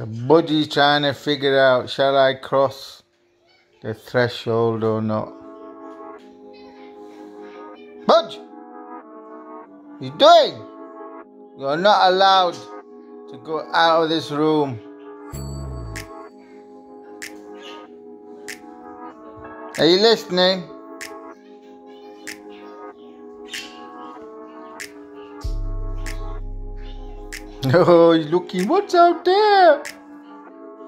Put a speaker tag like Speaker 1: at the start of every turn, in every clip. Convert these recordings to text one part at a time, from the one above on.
Speaker 1: The budgie's trying to figure out shall I cross the threshold or not. Budge! You doing? You're not allowed to go out of this room. Are you listening? Oh, he's looking. What's out there?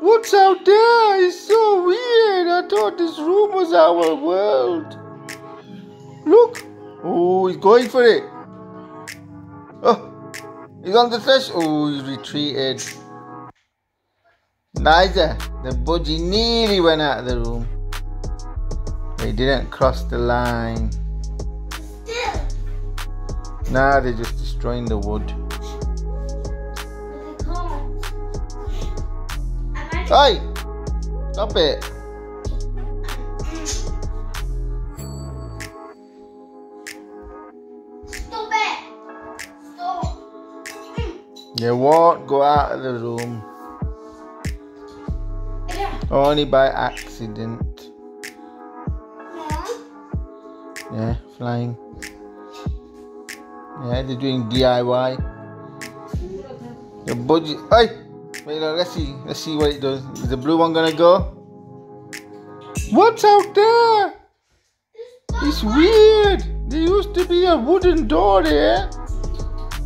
Speaker 1: What's out there? It's so weird. I thought this room was our world. Look. Oh, he's going for it. Oh, he's on the threshold. Oh, he retreated. Neither. The budgie nearly went out of the room. They didn't cross the line. Now they're just destroying the wood. Hey! Stop it!
Speaker 2: Stop it! Stop! Hmm.
Speaker 1: You won't go out of the room.
Speaker 2: Yeah.
Speaker 1: Only by accident.
Speaker 2: Mom?
Speaker 1: Yeah, flying. Yeah, they're doing DIY. Your budget. Hey! Wait, let's see. Let's see what it does. Is the blue one gonna go? What's out there? It's weird. There used to be a wooden door there.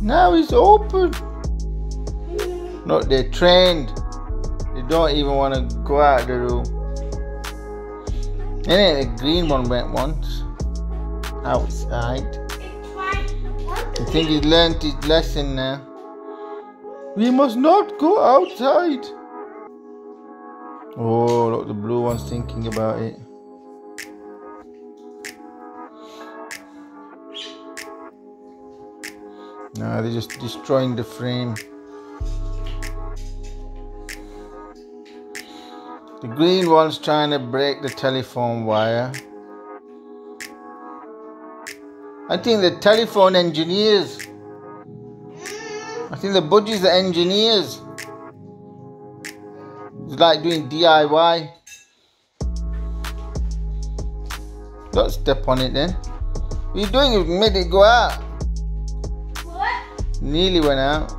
Speaker 1: Now it's open. Look, they're trained. They don't even want to go out of the room. And then the green one went once outside. I think he's learned his lesson now. We must not go outside. Oh, look, the blue one's thinking about it. No, they're just destroying the frame. The green one's trying to break the telephone wire. I think the telephone engineers. I think the budgies are engineers. It's like doing DIY. Don't step on it then. What are you doing? You made it go out.
Speaker 2: What?
Speaker 1: Nearly went out.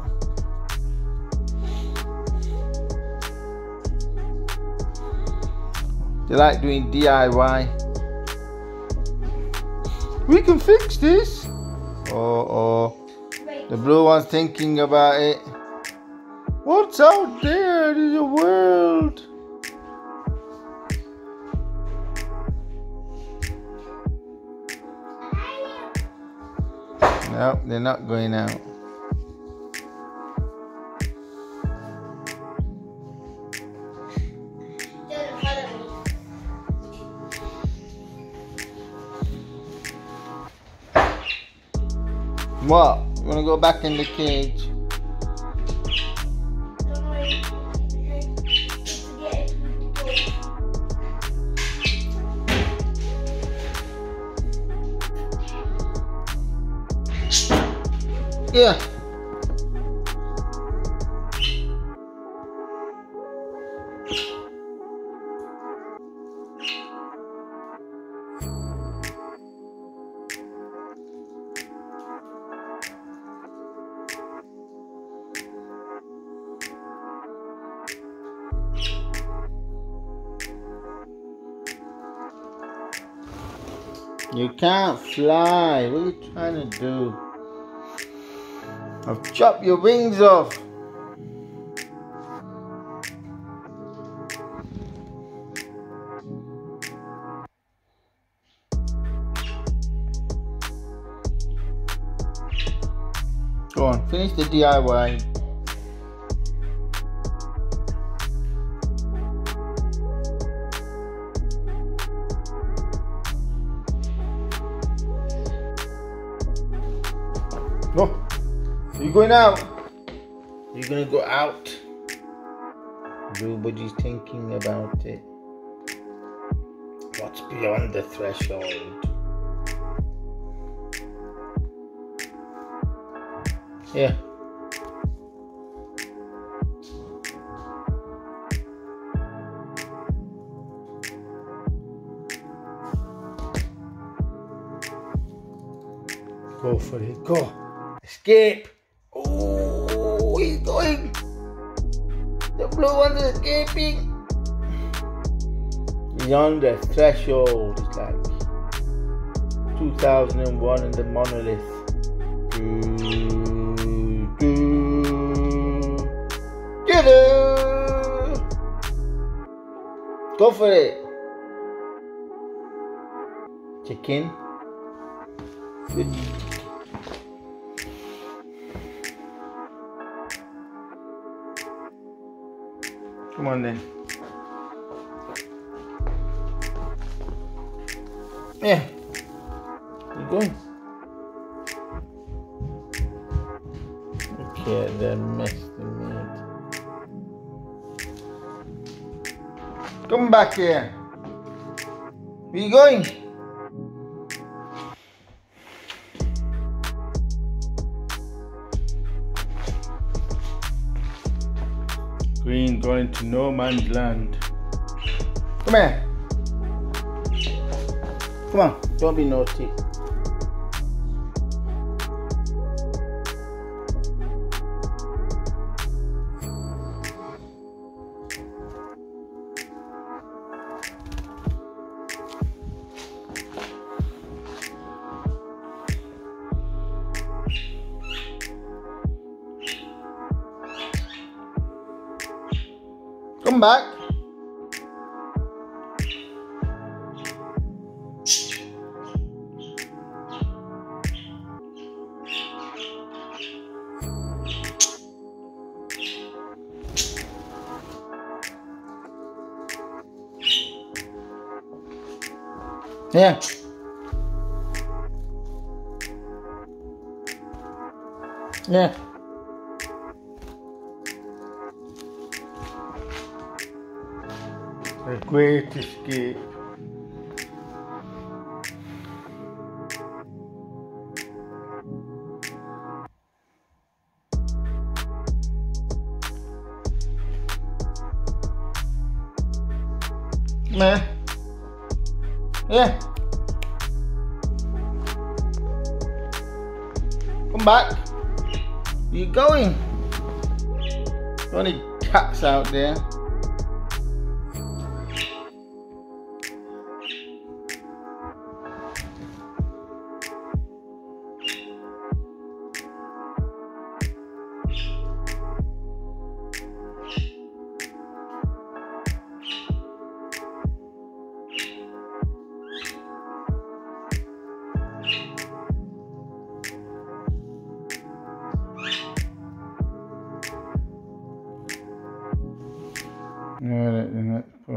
Speaker 1: They like doing DIY. We can fix this. Oh, oh. The blue one's thinking about it. What's out there in the world? No, they're not going out. What? You wanna go back in the cage? Yeah. You can't fly. What are you trying to do? I've chopped your wings off. Go on, finish the DIY. going out. You're gonna go out. Nobody's thinking about it. What's beyond the threshold? Yeah. Go for it. Go. Escape. Blue one's escaping. He's on the threshold. It's like 2001 in the monolith. Do, do, do. Go for it. Chicken. Good. Come on then. Yeah. Keep going. Okay, then mess the meat. Come back here. Where you going? Green going to no man's land. Come here. Come on, don't be naughty. Come back. Yeah. Yeah. The great escape. Meh. Yeah. Come back. Where you going? Only cats out there.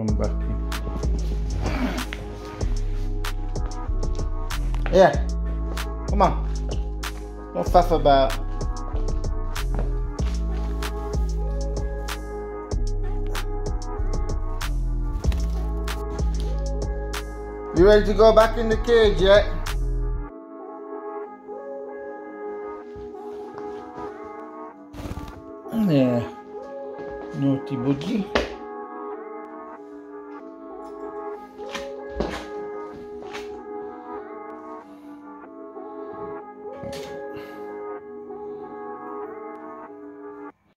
Speaker 1: Then let's put them back in. Yeah. Come on. Don't faff about. You ready to go back in the cage yet? Yeah. Naughty boogie.